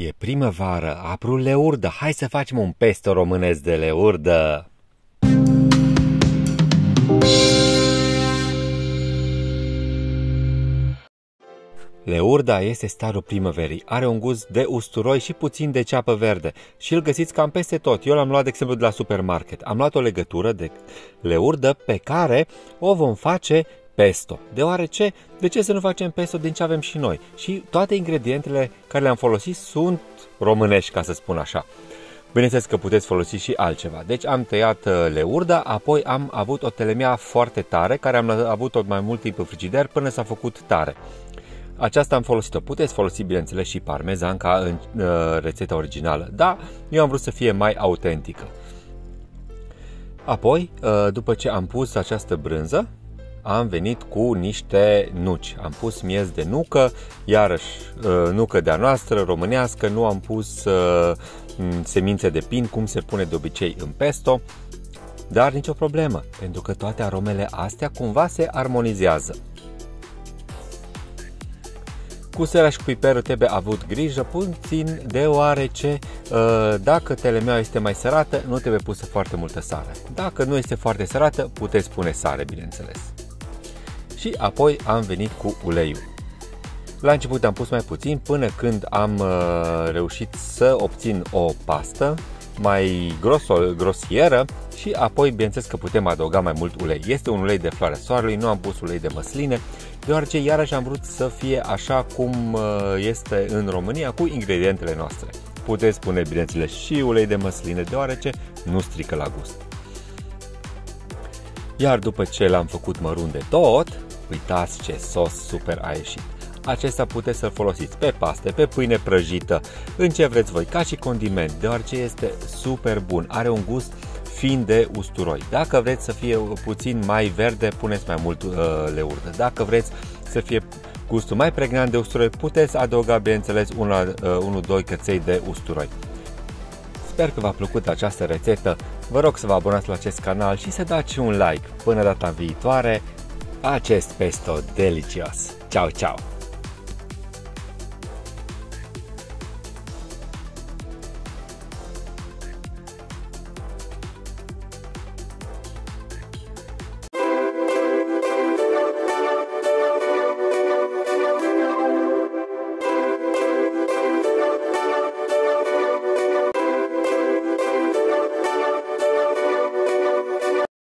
E primăvară, apru leurdă, hai să facem un pesto românesc de leurdă! Leurda este starul primăverii, are un gust de usturoi și puțin de ceapă verde și îl găsiți cam peste tot. Eu l-am luat, de exemplu, de la supermarket. Am luat o legătură de leurdă pe care o vom face pesto, deoarece de ce să nu facem pesto din ce avem și noi? Și toate ingredientele care le-am folosit sunt românești, ca să spun așa. Bineînțeles că puteți folosi și altceva. Deci am tăiat uh, leurda, apoi am avut o telemea foarte tare, care am avut-o mai mult timp în frigider până s-a făcut tare. Aceasta am folosit-o. Puteți folosi, bineînțeles, și parmezan ca în uh, rețeta originală, dar eu am vrut să fie mai autentică. Apoi, uh, după ce am pus această brânză, am venit cu niște nuci. Am pus miez de nucă, iarăși uh, nucă de-a noastră, românească, nu am pus uh, semințe de pin, cum se pune de obicei în pesto, dar nicio problemă, pentru că toate aromele astea cumva se armonizează. Cu sărea și cu piperul trebuie avut grijă puțin, deoarece uh, dacă telemeaua este mai sărată, nu trebuie pusă foarte multă sare. Dacă nu este foarte sărată, puteți pune sare, bineînțeles și apoi am venit cu uleiul. La început am pus mai puțin până când am uh, reușit să obțin o pastă mai gros- grosieră și apoi bineînțeles că putem adăuga mai mult ulei. Este un ulei de floarea soarelui, nu am pus ulei de măsline, deoarece iarăși am vrut să fie așa cum uh, este în România cu ingredientele noastre. Puteți pune bineînțeles și ulei de măsline, deoarece nu strică la gust. Iar după ce l-am făcut mărunt de tot, Uitați ce sos super a ieșit! Acesta puteți să-l folosiți pe paste, pe pâine prăjită, în ce vreți voi, ca și condiment, deoarece este super bun, are un gust fin de usturoi. Dacă vreți să fie puțin mai verde, puneți mai mult uh, leurdă. Dacă vreți să fie gustul mai pregnant de usturoi, puteți adăuga, bineînțeles, 1-2 uh, căței de usturoi. Sper că v-a plăcut această rețetă. Vă rog să vă abonați la acest canal și să dați un like. Până data viitoare, acest pesto delicios. Ciao, ciao!